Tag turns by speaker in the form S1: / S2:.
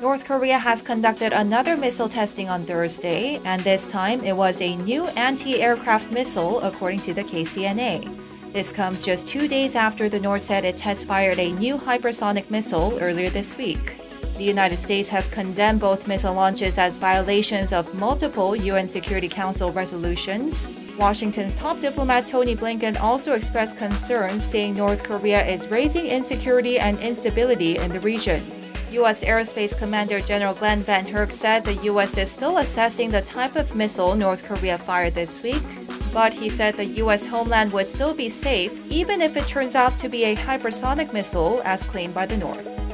S1: North Korea has conducted another missile testing on Thursday, and this time it was a new anti aircraft missile, according to the KCNA. This comes just two days after the North said it test fired a new hypersonic missile earlier this week. The United States has condemned both missile launches as violations of multiple UN Security Council resolutions. Washington's top diplomat Tony Blinken also expressed concerns, saying North Korea is raising insecurity and instability in the region. U.S. Aerospace Commander General Glen VanHerck said the U.S. is still assessing the type of missile North Korea fired this week, but he said the U.S. homeland would still be safe even if it turns out to be a hypersonic missile as claimed by the North.